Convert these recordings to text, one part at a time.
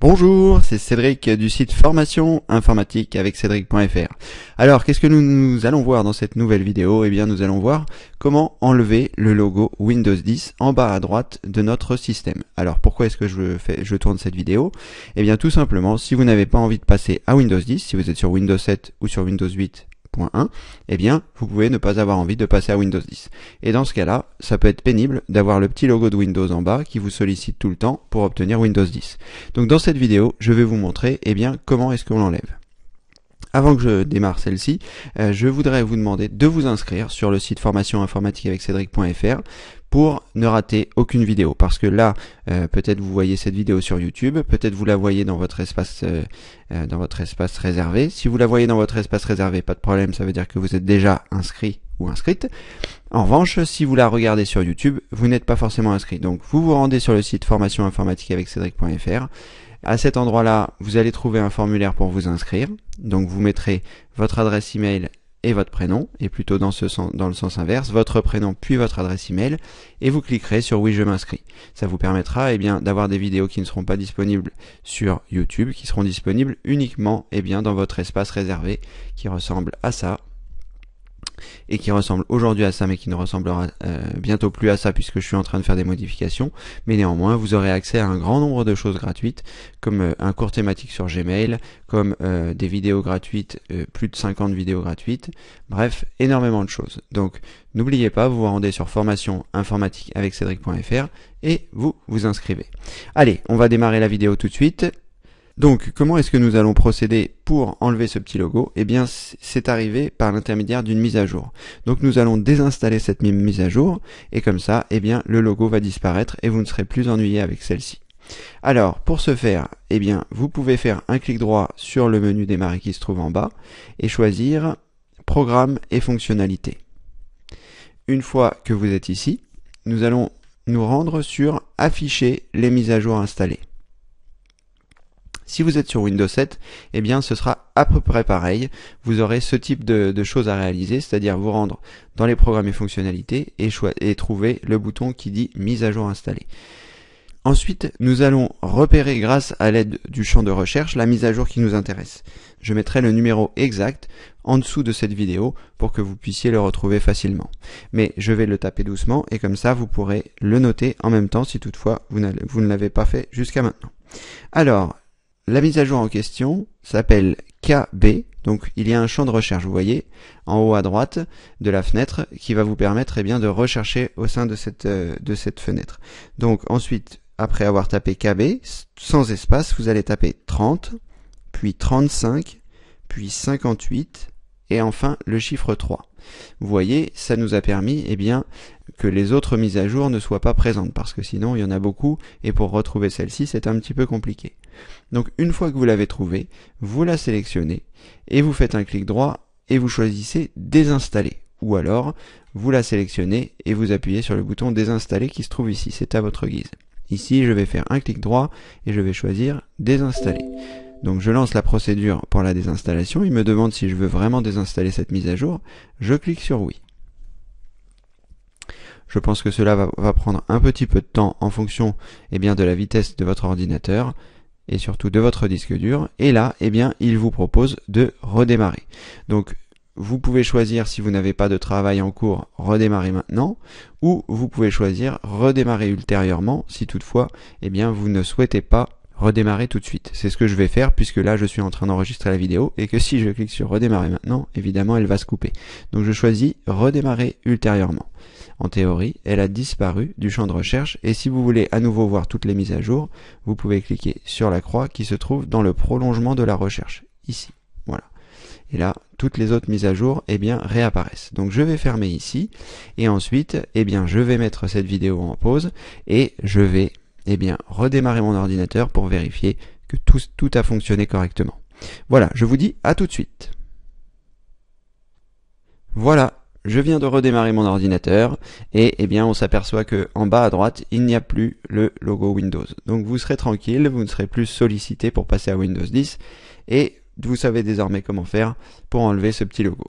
Bonjour, c'est Cédric du site formation informatique avec cédric.fr. Alors, qu'est-ce que nous, allons voir dans cette nouvelle vidéo? Eh bien, nous allons voir comment enlever le logo Windows 10 en bas à droite de notre système. Alors, pourquoi est-ce que je tourne cette vidéo? Eh bien, tout simplement, si vous n'avez pas envie de passer à Windows 10, si vous êtes sur Windows 7 ou sur Windows 8, eh bien, vous pouvez ne pas avoir envie de passer à Windows 10. Et dans ce cas-là, ça peut être pénible d'avoir le petit logo de Windows en bas qui vous sollicite tout le temps pour obtenir Windows 10. Donc dans cette vidéo, je vais vous montrer eh bien, comment est-ce qu'on l'enlève. Avant que je démarre celle-ci, euh, je voudrais vous demander de vous inscrire sur le site formation informatique avec cédric.fr pour ne rater aucune vidéo. Parce que là, euh, peut-être vous voyez cette vidéo sur YouTube, peut-être vous la voyez dans votre espace euh, dans votre espace réservé. Si vous la voyez dans votre espace réservé, pas de problème, ça veut dire que vous êtes déjà inscrit ou inscrite. En revanche, si vous la regardez sur YouTube, vous n'êtes pas forcément inscrit. Donc vous vous rendez sur le site formation informatique avec cédric.fr à cet endroit-là, vous allez trouver un formulaire pour vous inscrire. Donc vous mettrez votre adresse email et votre prénom, et plutôt dans, ce sens, dans le sens inverse, votre prénom puis votre adresse email, et vous cliquerez sur oui je m'inscris. Ça vous permettra eh bien d'avoir des vidéos qui ne seront pas disponibles sur YouTube, qui seront disponibles uniquement eh bien dans votre espace réservé, qui ressemble à ça et qui ressemble aujourd'hui à ça mais qui ne ressemblera euh, bientôt plus à ça puisque je suis en train de faire des modifications. Mais néanmoins vous aurez accès à un grand nombre de choses gratuites comme euh, un cours thématique sur Gmail comme euh, des vidéos gratuites plus de 50 vidéos gratuites. Bref énormément de choses. Donc n'oubliez pas vous vous rendez sur formation informatique avec cédric.fr et vous vous inscrivez. Allez on va démarrer la vidéo tout de suite donc, comment est-ce que nous allons procéder pour enlever ce petit logo? Eh bien, c'est arrivé par l'intermédiaire d'une mise à jour. Donc, nous allons désinstaller cette mise à jour, et comme ça, eh bien, le logo va disparaître et vous ne serez plus ennuyé avec celle-ci. Alors, pour ce faire, eh bien, vous pouvez faire un clic droit sur le menu démarrer qui se trouve en bas et choisir Programme et fonctionnalités. Une fois que vous êtes ici, nous allons nous rendre sur Afficher les mises à jour installées. Si vous êtes sur Windows 7, eh bien ce sera à peu près pareil. Vous aurez ce type de, choses à réaliser, c'est-à-dire vous rendre dans les programmes et fonctionnalités et, trouver le bouton qui dit mise à jour installée. Ensuite, nous allons repérer grâce à l'aide du champ de recherche la mise à jour qui nous intéresse. Je mettrai le numéro exact en dessous de cette vidéo pour que vous puissiez le retrouver facilement. Mais je vais le taper doucement et comme ça vous pourrez le noter en même temps si toutefois vous, vous ne l'avez pas fait jusqu'à maintenant. Alors, la mise à jour en question s'appelle KB, donc il y a un champ de recherche, vous voyez, en haut à droite de la fenêtre, qui va vous permettre eh bien, de rechercher au sein de cette, euh, de cette fenêtre. Donc ensuite, après avoir tapé KB, sans espace, vous allez taper 30, puis 35, puis 58, et enfin le chiffre 3. Vous voyez, ça nous a permis eh bien, que les autres mises à jour ne soient pas présentes, parce que sinon il y en a beaucoup, et pour retrouver celle-ci, c'est un petit peu compliqué. Donc une fois que vous l'avez trouvée, vous la sélectionnez et vous faites un clic droit et vous choisissez désinstaller. Ou alors, vous la sélectionnez et vous appuyez sur le bouton désinstaller qui se trouve ici. C'est à votre guise. Ici, je vais faire un clic droit et je vais choisir désinstaller. Donc je lance la procédure pour la désinstallation. Il me demande si je veux vraiment désinstaller cette mise à jour. Je clique sur oui. Je pense que cela va, prendre un petit peu de temps en fonction eh bien, de la vitesse de votre ordinateur et surtout de votre disque dur. Et là, eh bien, il vous propose de redémarrer. Donc, vous pouvez choisir si vous n'avez pas de travail en cours, redémarrer maintenant, ou vous pouvez choisir redémarrer ultérieurement si toutefois, eh bien, vous ne souhaitez pas redémarrer tout de suite. C'est ce que je vais faire puisque là je suis en train d'enregistrer la vidéo et que si je clique sur redémarrer maintenant, évidemment elle va se couper. Donc je choisis redémarrer ultérieurement. En théorie, elle a disparu du champ de recherche et si vous voulez à nouveau voir toutes les mises à jour, vous pouvez cliquer sur la croix qui se trouve dans le prolongement de la recherche, ici. Voilà. Et là, toutes les autres mises à jour, eh bien, réapparaissent. Donc je vais fermer ici et ensuite, eh bien, je vais mettre cette vidéo en pause et je vais, eh bien, redémarrer mon ordinateur pour vérifier que tout, a fonctionné correctement. Voilà, je vous dis à tout de suite. Voilà, je viens de redémarrer mon ordinateur et eh bien on s'aperçoit que en bas à droite il n'y a plus le logo Windows. Donc vous serez tranquille, vous ne serez plus sollicité pour passer à Windows 10 et vous savez désormais comment faire pour enlever ce petit logo.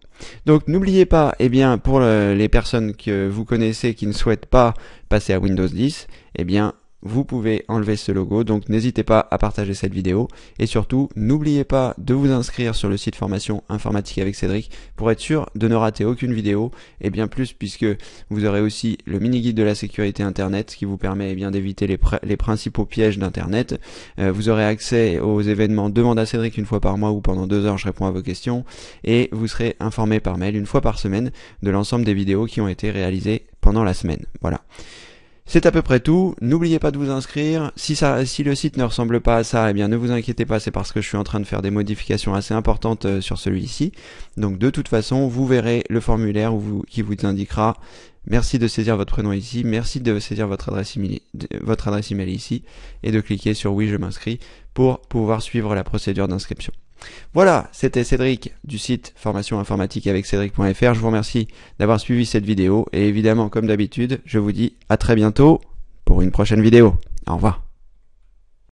Donc n'oubliez pas, eh bien pour les personnes que vous connaissez qui ne souhaitent pas passer à Windows 10, eh bien vous pouvez enlever ce logo. Donc n'hésitez pas à partager cette vidéo. Et surtout, n'oubliez pas de vous inscrire sur le site formation informatique avec Cédric pour être sûr de ne rater aucune vidéo. Et bien plus puisque vous aurez aussi le mini guide de la sécurité Internet qui vous permet eh bien d'éviter les, principaux pièges d'Internet. Euh, vous aurez accès aux événements Demande à Cédric une fois par mois ou pendant deux heures je réponds à vos questions. Et vous serez informé par mail une fois par semaine de l'ensemble des vidéos qui ont été réalisées pendant la semaine. Voilà. C'est à peu près tout. N'oubliez pas de vous inscrire. Si ça, si le site ne ressemble pas à ça, eh bien ne vous inquiétez pas, c'est parce que je suis en train de faire des modifications assez importantes euh, sur celui-ci. Donc de toute façon, vous verrez le formulaire qui vous indiquera merci de saisir votre prénom ici, merci de saisir votre adresse email, votre adresse email ici et de cliquer sur oui je m'inscris pour pouvoir suivre la procédure d'inscription. Voilà, c'était Cédric du site formation informatique avec cédric.fr. Je vous remercie d'avoir suivi cette vidéo et évidemment, comme d'habitude, je vous dis à très bientôt pour une prochaine vidéo. Au revoir.